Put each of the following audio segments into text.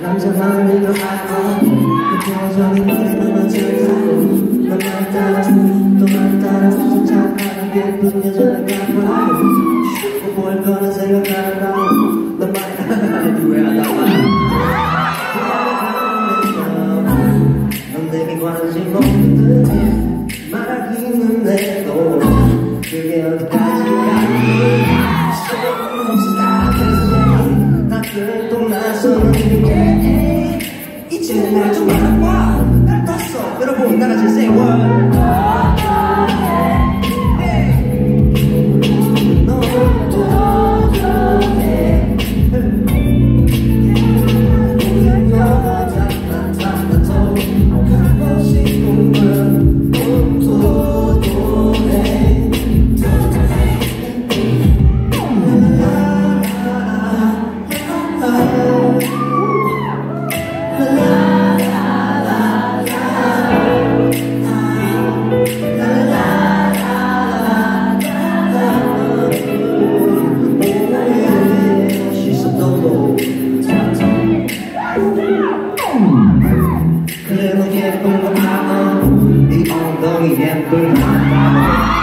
làm cho ta nên nó ai đó Để cho ra đến nơi mà là chơi ra Làm ai ta là Làm ai ta là Chúng ta là biết tôi nhớ rất là cao quá lại Không muốn con là dây là ta là đau Làm ai ta là Thì quê là đau mà Năm nay mình qua là chỉ mong tự nhiên Mà đã khi ngân đề tổ Chưa kêu ta chỉ cả 이제는 날좀 알아봐 날 땄어. 여러분 나는 제생원 当你面对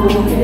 Oh,